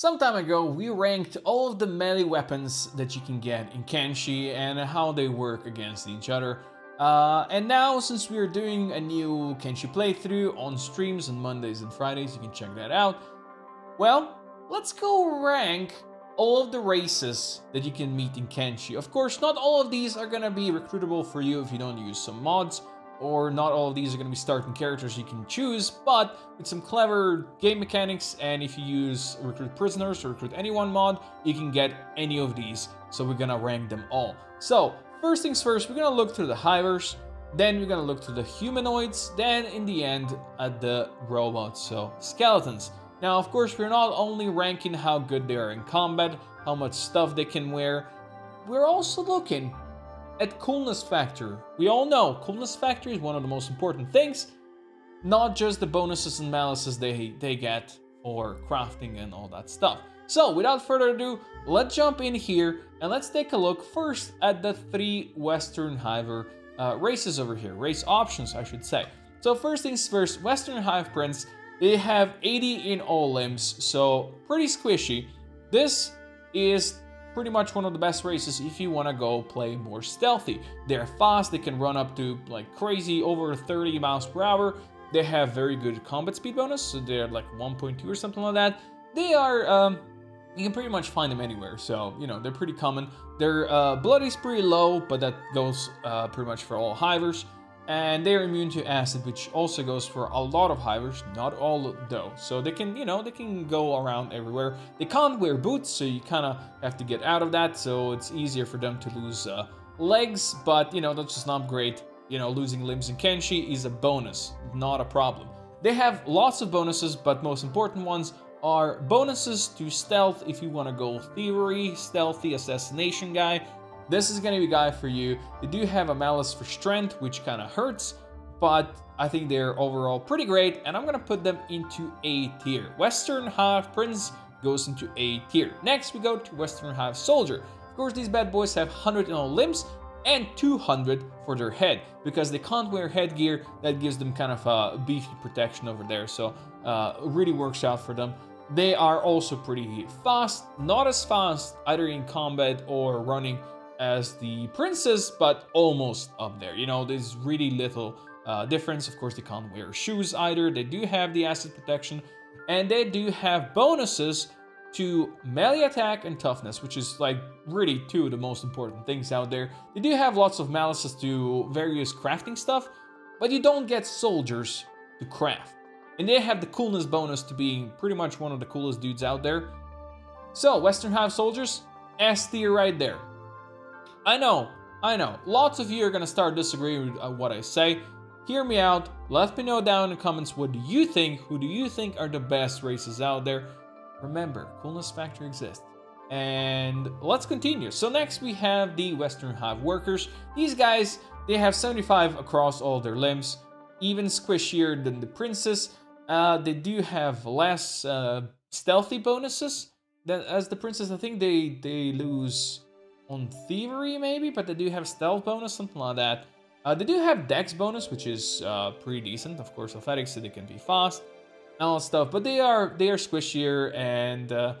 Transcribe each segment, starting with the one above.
Some time ago, we ranked all of the melee weapons that you can get in Kenshi and how they work against each other. Uh, and now, since we are doing a new Kenshi playthrough on streams on Mondays and Fridays, you can check that out. Well, let's go rank all of the races that you can meet in Kenshi. Of course, not all of these are gonna be recruitable for you if you don't use some mods, or not all of these are going to be starting characters you can choose, but with some clever game mechanics, and if you use Recruit Prisoners or Recruit Anyone mod, you can get any of these, so we're going to rank them all. So, first things first, we're going to look through the Hivers, then we're going to look to the humanoids, then in the end, at the robots, so skeletons. Now, of course, we're not only ranking how good they are in combat, how much stuff they can wear, we're also looking at coolness factor. We all know coolness factor is one of the most important things, not just the bonuses and malices they, they get for crafting and all that stuff. So without further ado, let's jump in here and let's take a look first at the three Western Hiver uh, races over here, race options I should say. So first things first, Western Hive Prince, they have 80 in all limbs, so pretty squishy. This is pretty much one of the best races if you want to go play more stealthy. They're fast, they can run up to like crazy over 30 miles per hour. They have very good combat speed bonus, so they're like 1.2 or something like that. They are, um, you can pretty much find them anywhere, so, you know, they're pretty common. Their uh, blood is pretty low, but that goes uh, pretty much for all hivers and they're immune to acid, which also goes for a lot of hivers, not all though. So they can, you know, they can go around everywhere. They can't wear boots, so you kind of have to get out of that, so it's easier for them to lose uh, legs, but, you know, that's just not great. You know, losing limbs in Kenshi is a bonus, not a problem. They have lots of bonuses, but most important ones are bonuses to stealth if you want to go theory, stealthy, assassination guy, this is going to be a guy for you. They do have a Malice for Strength, which kind of hurts, but I think they're overall pretty great, and I'm going to put them into A tier. Western Hive Prince goes into A tier. Next, we go to Western Hive Soldier. Of course, these bad boys have 100 in all limbs, and 200 for their head because they can't wear headgear that gives them kind of a beefy protection over there so uh, really works out for them they are also pretty fast not as fast either in combat or running as the princess, but almost up there. You know, there's really little uh, difference. Of course, they can't wear shoes either. They do have the acid protection, and they do have bonuses to melee attack and toughness, which is like really two of the most important things out there. They do have lots of malices to various crafting stuff, but you don't get soldiers to craft. And they have the coolness bonus to being pretty much one of the coolest dudes out there. So, Western Hive soldiers, S tier right there. I know, I know, lots of you are gonna start disagreeing with uh, what I say. Hear me out, let me know down in the comments what do you think, who do you think are the best races out there. Remember, Coolness Factor exists. And let's continue. So next we have the Western Hive Workers. These guys, they have 75 across all their limbs, even squishier than the Princess. Uh, they do have less uh, stealthy bonuses than as the Princess. I think they, they lose on Thievery, maybe, but they do have Stealth bonus, something like that. Uh, they do have Dex bonus, which is uh, pretty decent. Of course, Athletics, so they can be fast and all that stuff. But they are they are squishier, and uh,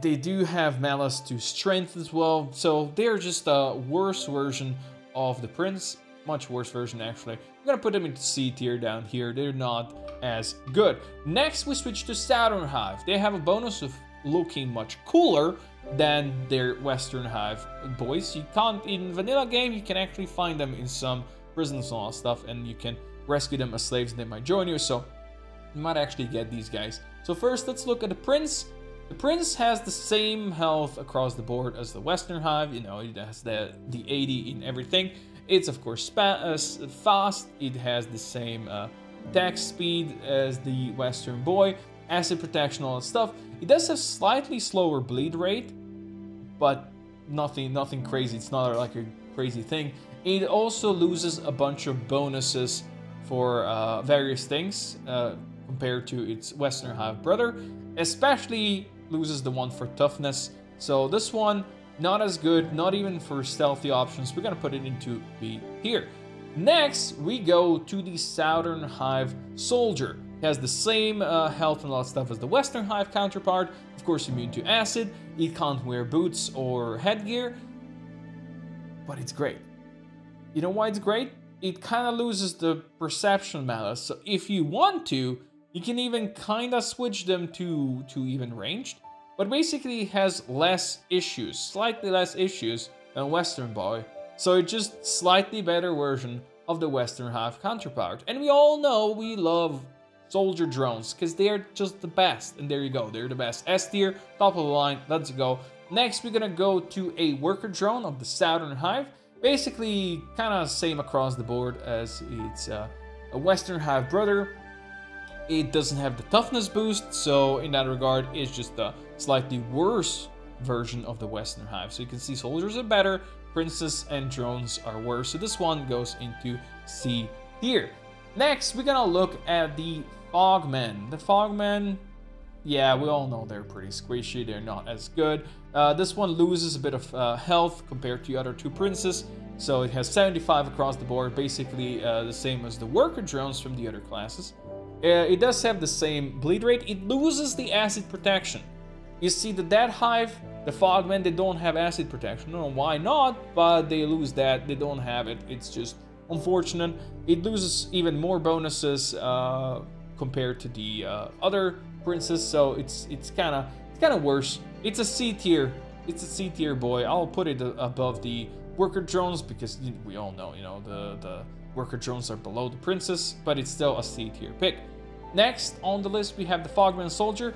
they do have Malice to Strength as well. So they are just a worse version of the Prince. Much worse version, actually. I'm gonna put them into C tier down here. They're not as good. Next, we switch to Southern Hive. They have a bonus of looking much cooler than their Western Hive boys. You can't, in vanilla game, you can actually find them in some prisons and all that stuff, and you can rescue them as slaves and they might join you, so you might actually get these guys. So first, let's look at the Prince. The Prince has the same health across the board as the Western Hive, you know, it has the, the 80 in everything. It's, of course, uh, fast, it has the same uh, attack speed as the Western Boy, acid protection, all that stuff. It does have slightly slower bleed rate, but nothing nothing crazy. It's not like a crazy thing. It also loses a bunch of bonuses for uh, various things uh, compared to its Western Hive brother, especially loses the one for toughness. So this one, not as good, not even for stealthy options. We're gonna put it into B here. Next, we go to the Southern Hive Soldier has the same uh, health and a lot of stuff as the Western Hive counterpart. Of course, immune to acid. It can't wear boots or headgear, but it's great. You know why it's great? It kind of loses the perception malice. So if you want to, you can even kind of switch them to, to even ranged. But basically has less issues, slightly less issues than Western Boy. So it's just slightly better version of the Western Hive counterpart. And we all know we love soldier drones because they're just the best. And there you go, they're the best. S tier, top of the line, let's go. Next, we're gonna go to a worker drone of the Southern Hive. Basically, kind of same across the board as it's uh, a Western Hive brother. It doesn't have the toughness boost, so in that regard, it's just a slightly worse version of the Western Hive. So you can see soldiers are better, princess and drones are worse. So this one goes into C tier. Next, we're gonna look at the Fogmen. The Fogmen, yeah, we all know they're pretty squishy. They're not as good. Uh, this one loses a bit of uh, health compared to the other two princes. So it has 75 across the board, basically uh, the same as the worker drones from the other classes. Uh, it does have the same bleed rate. It loses the acid protection. You see, the Dead Hive, the Fogmen, they don't have acid protection. Why not, but they lose that. They don't have it. It's just unfortunate. It loses even more bonuses uh, compared to the uh, other princes, so it's it's kind of it's kind of worse. It's a C tier. It's a C tier boy. I'll put it above the worker drones because we all know, you know, the the worker drones are below the princes, but it's still a C tier pick. Next on the list we have the Fogman Soldier.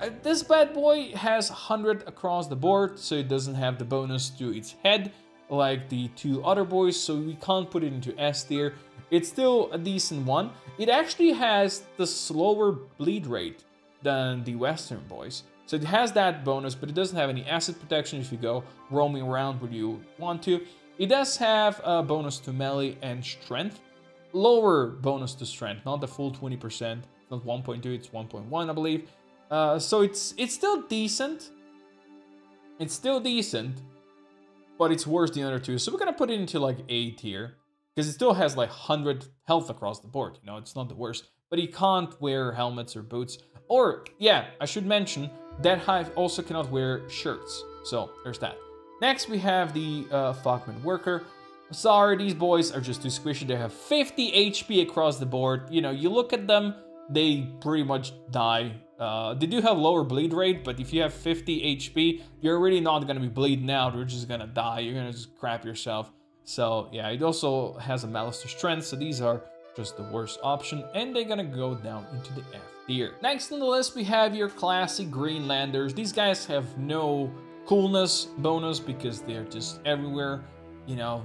Uh, this bad boy has 100 across the board, so it doesn't have the bonus to its head like the two other boys, so we can't put it into S tier. It's still a decent one. It actually has the slower bleed rate than the Western boys. So it has that bonus, but it doesn't have any acid protection if you go roaming around where you want to. It does have a bonus to melee and strength. Lower bonus to strength, not the full 20%. Not 1.2, it's 1.1, I believe. Uh, so it's it's still decent. It's still decent, but it's worse than the other two. So we're gonna put it into like A tier because it still has like 100 health across the board. You know, it's not the worst, but he can't wear helmets or boots. Or, yeah, I should mention, that Hive also cannot wear shirts. So, there's that. Next, we have the uh, Fogman Worker. Sorry, these boys are just too squishy. They have 50 HP across the board. You know, you look at them, they pretty much die. Uh, they do have lower bleed rate, but if you have 50 HP, you're really not going to be bleeding out. You're just going to die. You're going to just crap yourself. So yeah, it also has a Malice to Strength, so these are just the worst option, and they're gonna go down into the F tier. Next on the list, we have your classic Greenlanders. These guys have no coolness bonus because they're just everywhere. You know,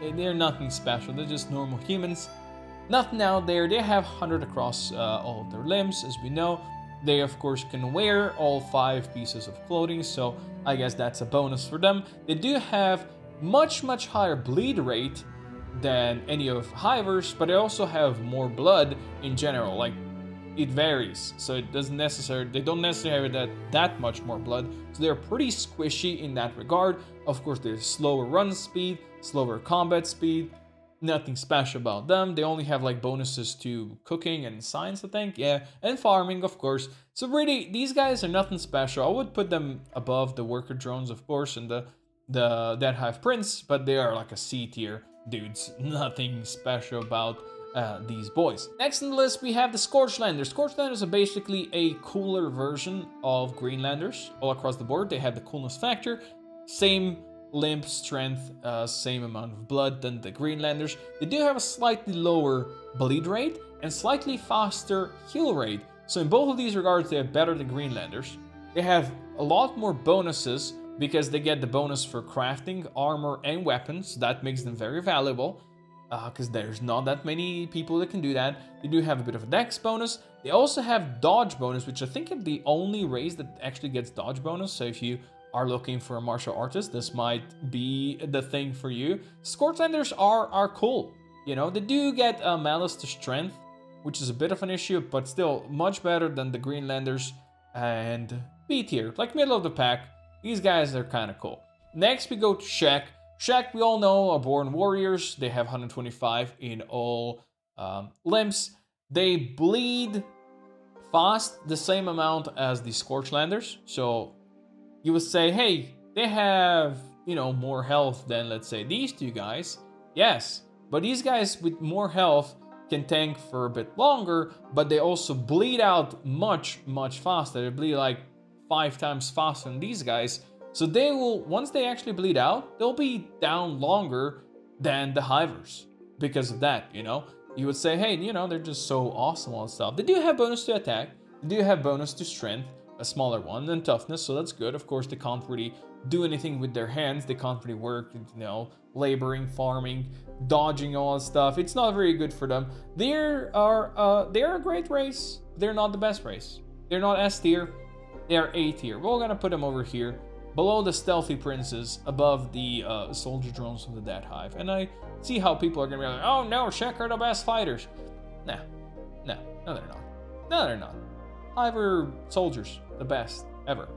they're nothing special. They're just normal humans. Nothing out there. They have 100 across uh, all their limbs, as we know. They, of course, can wear all five pieces of clothing, so I guess that's a bonus for them. They do have much, much higher bleed rate than any of Hivers, but they also have more blood in general. Like, it varies, so it doesn't necessarily, they don't necessarily have that, that much more blood, so they're pretty squishy in that regard. Of course, there's slower run speed, slower combat speed, nothing special about them. They only have like bonuses to cooking and science, I think. Yeah, and farming, of course. So really, these guys are nothing special. I would put them above the worker drones, of course, and the the Dead Hive Prince, but they are like a C tier dudes. Nothing special about uh, these boys. Next on the list, we have the Scorchlanders. Scorchlanders are basically a cooler version of Greenlanders all across the board. They have the coolness factor, same limb strength, uh, same amount of blood than the Greenlanders. They do have a slightly lower bleed rate and slightly faster heal rate. So in both of these regards, they are better than Greenlanders. They have a lot more bonuses because they get the bonus for crafting, armor, and weapons. That makes them very valuable because uh, there's not that many people that can do that. They do have a bit of a dex bonus. They also have dodge bonus, which I think is the only race that actually gets dodge bonus. So if you are looking for a martial artist, this might be the thing for you. Scorchlanders are, are cool. You know, they do get a Malice to Strength, which is a bit of an issue, but still much better than the Greenlanders and B tier, like middle of the pack. These guys are kind of cool. Next, we go to Shek. Shek, we all know, are born warriors. They have 125 in all um, limbs. They bleed fast the same amount as the Scorchlanders. So you would say, hey, they have, you know, more health than, let's say, these two guys. Yes, but these guys with more health can tank for a bit longer, but they also bleed out much, much faster. They bleed like five times faster than these guys. So they will, once they actually bleed out, they'll be down longer than the Hivers because of that, you know? You would say, hey, you know, they're just so awesome all stuff. They do have bonus to attack. They do have bonus to strength, a smaller one, and toughness, so that's good. Of course, they can't really do anything with their hands. They can't really work, you know, laboring, farming, dodging all that stuff. It's not very good for them. They are uh, they are a great race. They're not the best race. They're not S tier. They are A tier. We're gonna put them over here, below the stealthy princes, above the uh, soldier drones of the Dead Hive. And I see how people are gonna be like, oh no, Shek are the best fighters. Nah, no, no, they're not. No, they're not. Hive are soldiers, the best ever.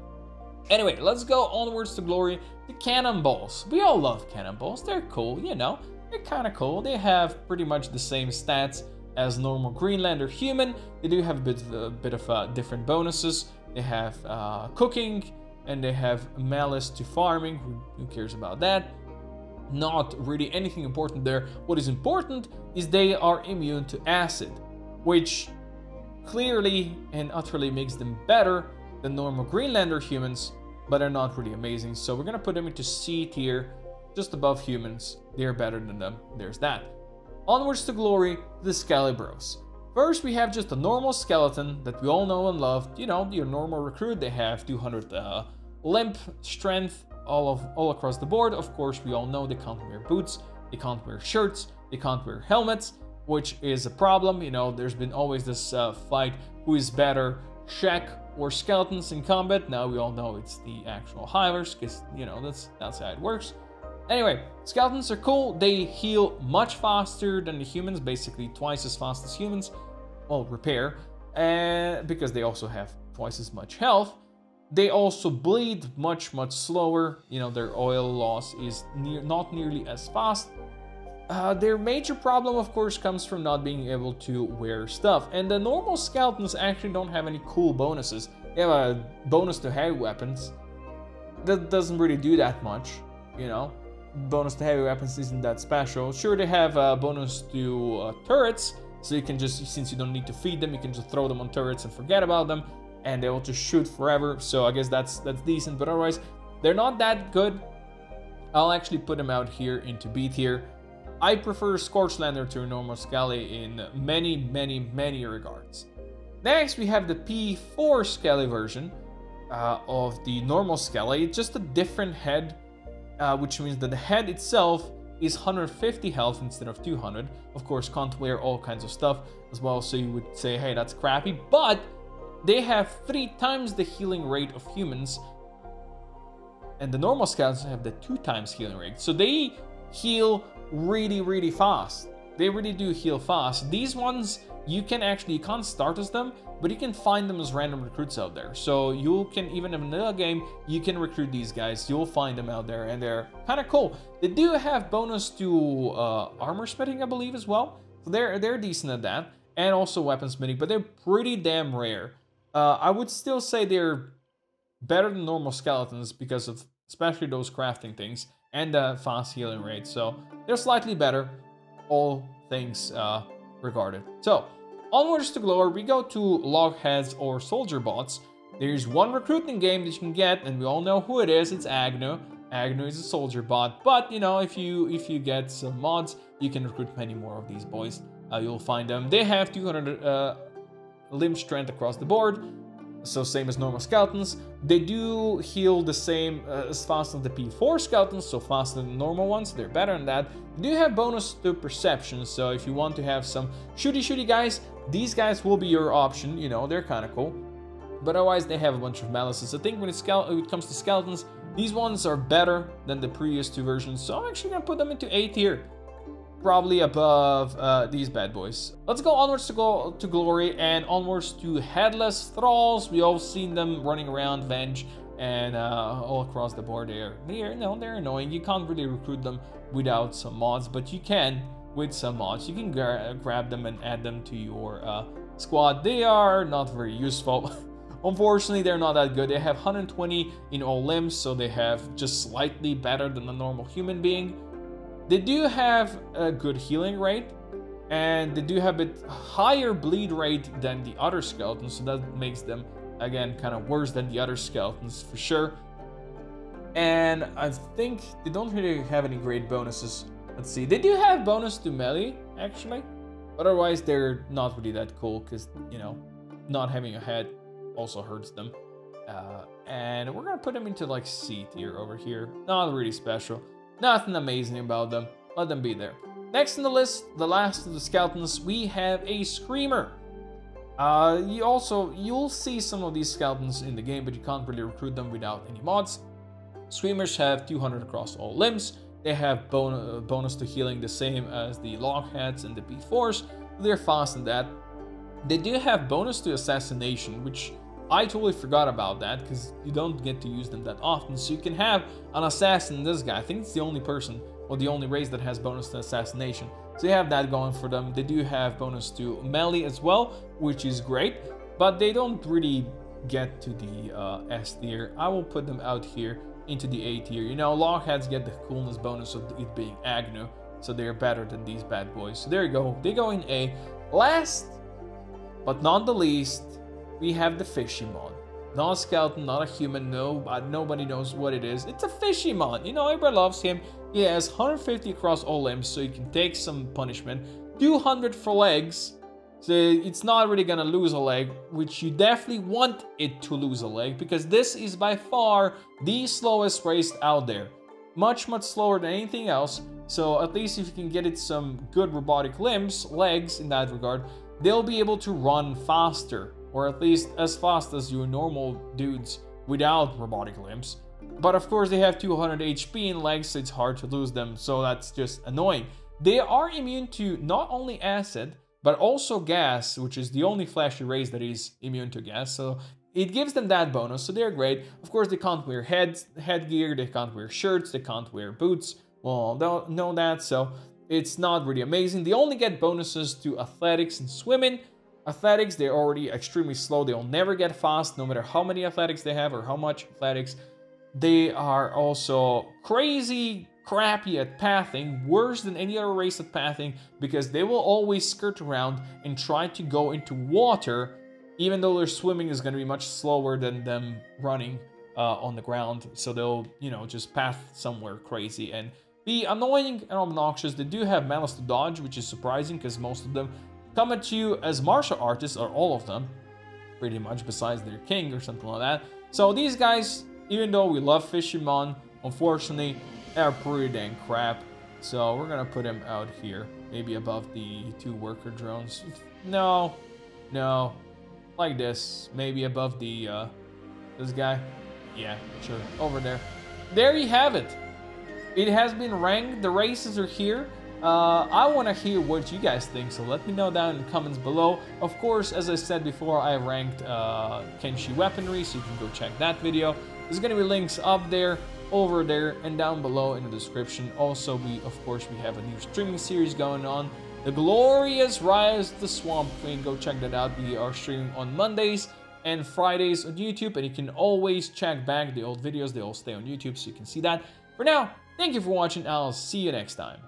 Anyway, let's go onwards to glory. The cannonballs. We all love cannonballs. They're cool, you know. They're kind of cool. They have pretty much the same stats as normal Greenlander human. They do have a bit, a bit of uh, different bonuses. They have uh, cooking and they have malice to farming. Who, who cares about that? Not really anything important there. What is important is they are immune to acid, which clearly and utterly makes them better than normal Greenlander humans, but they're not really amazing. So we're gonna put them into C tier, just above humans. They're better than them. There's that. Onwards to glory, the Skelebros. First, we have just a normal skeleton that we all know and love. You know, your normal recruit. They have 200 uh, limp, strength, all of all across the board. Of course, we all know they can't wear boots, they can't wear shirts, they can't wear helmets, which is a problem. You know, there's been always this uh, fight who is better, Shek or skeletons in combat. Now we all know it's the actual Hivers, because, you know, that's, that's how it works. Anyway, skeletons are cool. They heal much faster than the humans, basically twice as fast as humans. Well, repair, and because they also have twice as much health. They also bleed much, much slower. You know, their oil loss is near, not nearly as fast. Uh, their major problem, of course, comes from not being able to wear stuff. And the normal skeletons actually don't have any cool bonuses. They have a bonus to heavy weapons. That doesn't really do that much, you know. Bonus to heavy weapons isn't that special. Sure, they have a bonus to uh, turrets, so you can just, since you don't need to feed them, you can just throw them on turrets and forget about them, and they will just shoot forever. So I guess that's that's decent, but otherwise, they're not that good. I'll actually put them out here into B tier. I prefer Scorchlander to a normal Skelly in many, many, many regards. Next, we have the P4 Skelly version uh, of the normal Skelly. It's just a different head, uh, which means that the head itself is 150 health instead of 200. Of course, can't wear all kinds of stuff as well, so you would say, hey, that's crappy. But they have three times the healing rate of humans, and the normal skeletons have the two times healing rate. So they heal really, really fast. They really do heal fast. These ones, you can actually, you can't start as them, but you can find them as random recruits out there. So you can, even in a vanilla game, you can recruit these guys. You'll find them out there and they're kind of cool. They do have bonus to uh, armor smithing, I believe, as well. So they're, they're decent at that. And also weapon smithing, but they're pretty damn rare. Uh, I would still say they're better than normal skeletons because of especially those crafting things and the fast healing rate. So they're slightly better, all things uh, regarded. So onwards to glory, we go to logheads or soldier bots. There's one recruiting game that you can get, and we all know who it is. It's Agnew. Agnew is a soldier bot, but you know if you if you get some mods, you can recruit many more of these boys. Uh, you'll find them. They have 200 uh, limb strength across the board so same as normal skeletons. They do heal the same uh, as fast as the P4 skeletons, so faster than normal ones, they're better than that. They do have bonus to perception, so if you want to have some shooty shooty guys, these guys will be your option, you know, they're kind of cool. But otherwise, they have a bunch of malices. I think when it, it comes to skeletons, these ones are better than the previous two versions, so I'm actually gonna put them into A tier probably above uh, these bad boys. Let's go onwards to go to glory and onwards to headless thralls. We all seen them running around Venge and uh, all across the board. They're they're no they're annoying. You can't really recruit them without some mods, but you can with some mods. You can gra grab them and add them to your uh, squad. They are not very useful. Unfortunately, they're not that good. They have 120 in all limbs, so they have just slightly better than a normal human being. They do have a good healing rate, and they do have a higher bleed rate than the other skeletons, so that makes them, again, kind of worse than the other skeletons for sure. And I think they don't really have any great bonuses. Let's see, they do have bonus to melee, actually. Otherwise, they're not really that cool, because, you know, not having a head also hurts them. Uh, and we're gonna put them into like C tier over here. Not really special. Nothing amazing about them. Let them be there. Next on the list, the last of the skeletons, we have a Screamer. Uh, you also, you'll see some of these skeletons in the game, but you can't really recruit them without any mods. Screamers have 200 across all limbs. They have bon bonus to healing the same as the Logheads and the P4s. They're fast in that. They do have bonus to assassination, which I totally forgot about that because you don't get to use them that often. So you can have an assassin, this guy. I think it's the only person or the only race that has bonus to assassination. So you have that going for them. They do have bonus to melee as well, which is great. But they don't really get to the uh, S tier. I will put them out here into the A tier. You know, Lockheads get the coolness bonus of it being Agnew. So they're better than these bad boys. So there you go. They go in A. Last, but not the least, we have the Fishymon. Not a skeleton, not a human, no, but nobody knows what it is. It's a Fishymon. You know, everybody loves him. He has 150 across all limbs, so you can take some punishment. 200 for legs, so it's not really gonna lose a leg, which you definitely want it to lose a leg, because this is by far the slowest race out there. Much, much slower than anything else, so at least if you can get it some good robotic limbs, legs in that regard, they'll be able to run faster or at least as fast as your normal dudes without robotic limbs. But of course they have 200 HP in legs, so it's hard to lose them, so that's just annoying. They are immune to not only acid, but also gas, which is the only flashy race that is immune to gas, so it gives them that bonus, so they're great. Of course, they can't wear heads, headgear, they can't wear shirts, they can't wear boots. Well, don't know that, so it's not really amazing. They only get bonuses to athletics and swimming, Athletics, they're already extremely slow. They'll never get fast, no matter how many athletics they have or how much athletics. They are also crazy crappy at pathing, worse than any other race at pathing, because they will always skirt around and try to go into water, even though their swimming is going to be much slower than them running uh, on the ground. So they'll, you know, just path somewhere crazy and be annoying and obnoxious. They do have malice to dodge, which is surprising because most of them come at you as martial artists, or all of them, pretty much, besides their king or something like that. So these guys, even though we love Fishymon, unfortunately, they're pretty dang crap. So we're gonna put him out here, maybe above the two worker drones. No, no, like this, maybe above the, uh, this guy. Yeah, sure, over there. There you have it. It has been ranked, the races are here. Uh, I want to hear what you guys think, so let me know down in the comments below. Of course, as I said before, I ranked uh, Kenshi weaponry, so you can go check that video. There's going to be links up there, over there, and down below in the description. Also, we of course, we have a new streaming series going on, The Glorious Rise of the Swamp Queen. Go check that out. We are streaming on Mondays and Fridays on YouTube, and you can always check back the old videos. They all stay on YouTube, so you can see that. For now, thank you for watching, I'll see you next time.